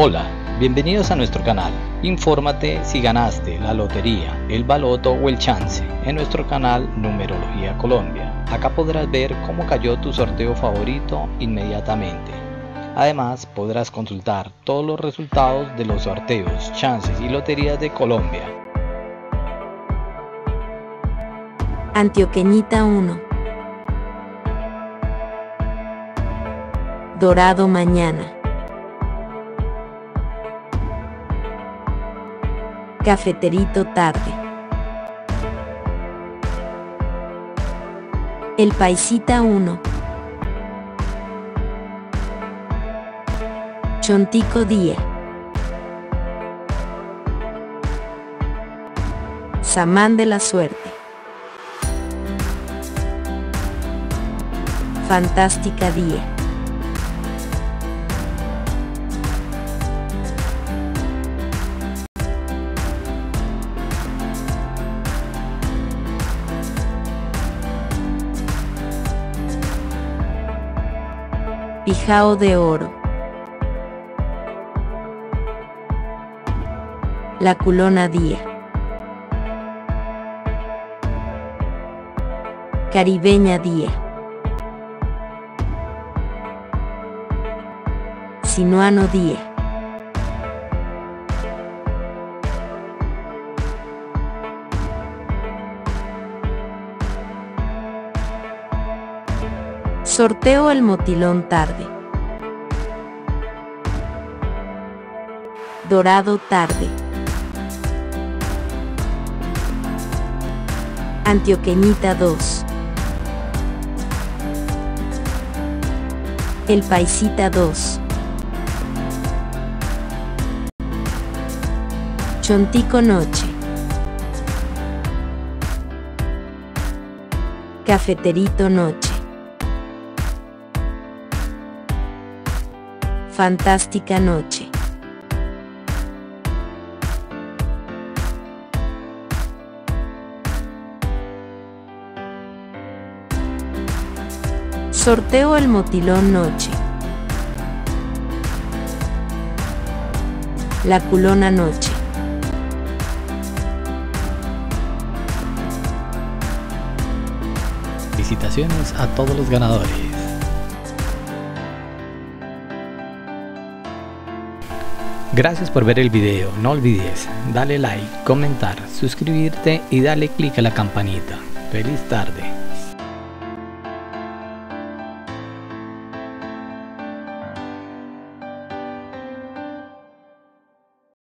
Hola, bienvenidos a nuestro canal. Infórmate si ganaste la lotería, el baloto o el chance en nuestro canal Numerología Colombia. Acá podrás ver cómo cayó tu sorteo favorito inmediatamente. Además, podrás consultar todos los resultados de los sorteos, chances y loterías de Colombia. Antioqueñita 1 Dorado mañana Cafeterito tarde. El Paisita 1. Chontico Día. Samán de la Suerte. Fantástica Día. Pijao de oro. La culona día. Caribeña día. Sinuano día. Sorteo el motilón tarde. Dorado tarde. Antioqueñita 2. El Paisita 2. Chontico Noche. Cafeterito Noche. Fantástica noche. Sorteo el motilón noche. La culona noche. Felicitaciones a todos los ganadores. Gracias por ver el video, no olvides darle like, comentar, suscribirte y darle click a la campanita. Feliz tarde.